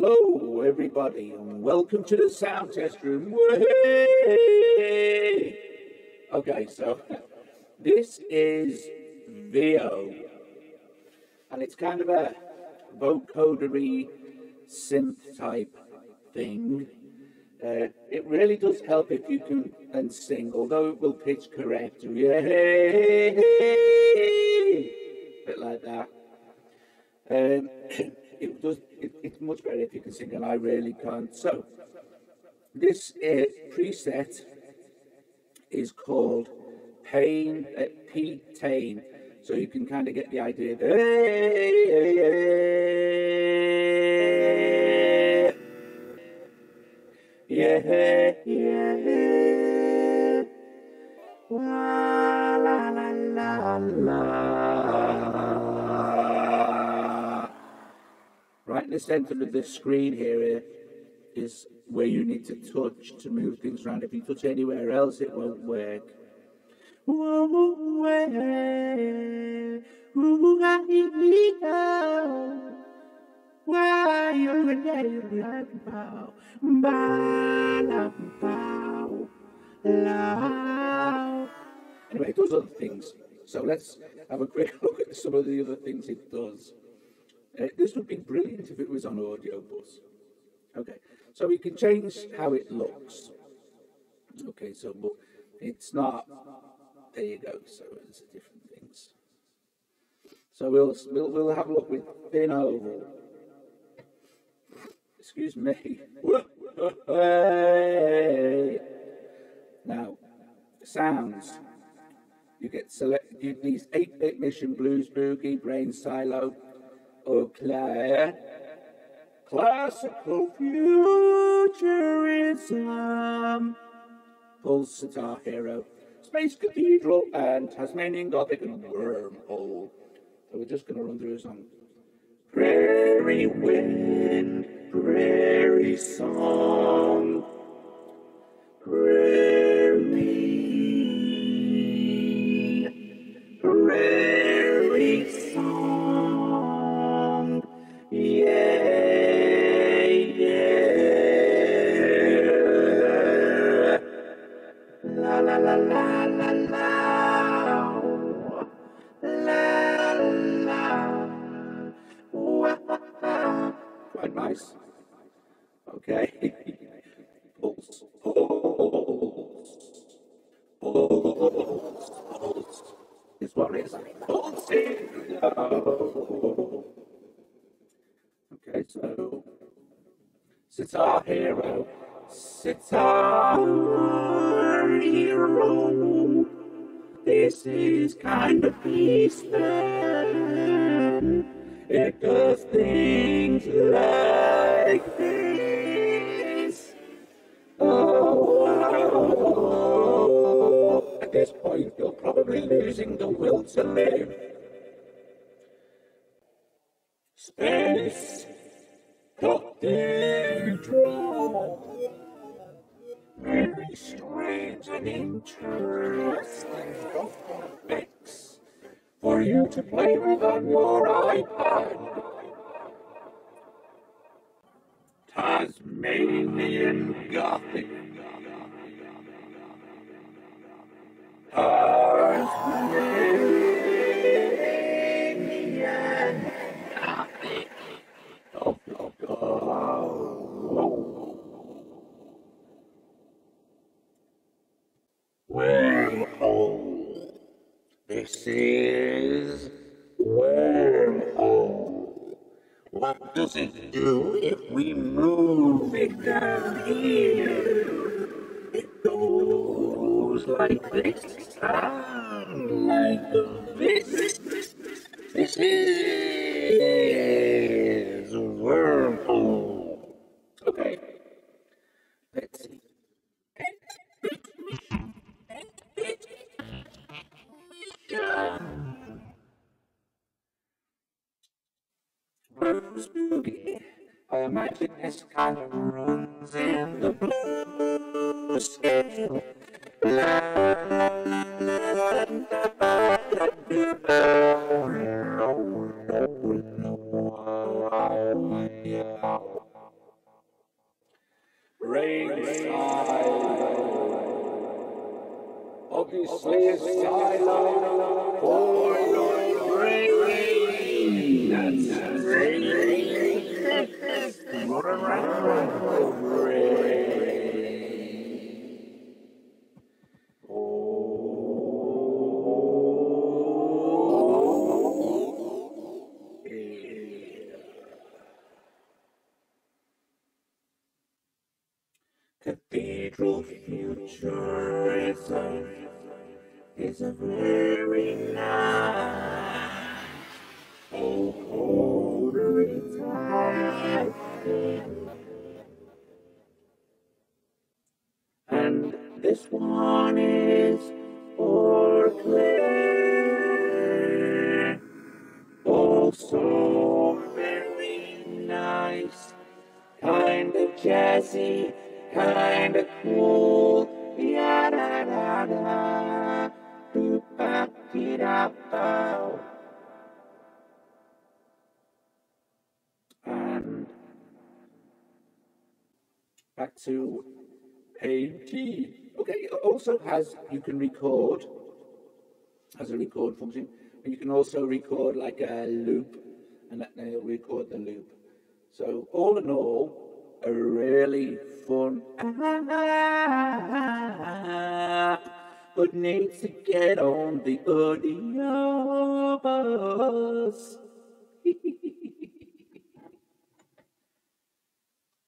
Hello, everybody, and welcome to the sound test room. Okay, so this is Vio, and it's kind of a vocodery synth type thing. Uh, it really does help if you can and sing, although it will pitch correct. Yeah, bit like that. Um, it does. It, it's much better if you can sing, and I really can't. So this uh, preset is called Pain uh, P Tane, so you can kind of get the idea. Yeah, yeah, yeah. La la la la la. In the center of the screen here is where you need to touch to move things around. If you touch anywhere else, it won't work. Anyway, it does other things. So let's have a quick look at some of the other things it does. Uh, this would be brilliant if it was on Audiobus. Okay, so we can change how it looks. Okay, so but it's not. There you go. So it's different things. So we'll we'll, we'll have a look with thin oval. Excuse me. now, sounds. You get select. selected these 8-bit mission blues, boogie, brain silo, Claire. Classical futurism. Um, Pulse Sitar Hero. Space Cathedral and Tasmanian Gothic and Wormhole. So we're just going to run through a song. Prairie wind, prairie song, Nice. Okay. Pulse. Pulse. Pulse. Pulse. This one is pulsing. Okay, so Sitar Hero. Sitar Hero. This is kind of peaceful. Does things like this. Oh, at this point, you're probably losing the will to live. Space Cathedral. Very strange and interesting for you to play with on your iPad. Tasmanian Gothic. Tasmanian This is wormhole. What does it do if we move it down here? It goes like this, sound like this. This is spooky. I imagine this kind of runs in the blue schedule. La la la la la la la Obviously, it's silent for your brain. Cathedral futurism is a very nice old this one is Claire. Also oh, very nice, kind of jazzy kinda cool. Yeah, da da da. Boop, bop, da, bow. And back to page Okay, it also has, you can record, has a record function, and you can also record like a loop, and that will record the loop. So all in all, a really fun app, but needs to get on the Audiobus.